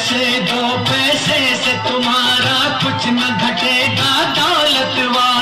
पैसे दो पैसे से तुम्हारा कुछ न घटेगा दौलत वाला।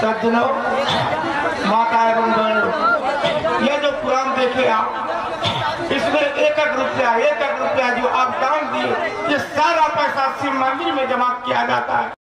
सज्जनों माता एवं बहनों, ये जो कुरान देखे आप, इसमें एक एक रुपया एक एक रुपया जो आप दान दिए, ये सारा पैसा शिव मंदिर में जमा किया जाता है।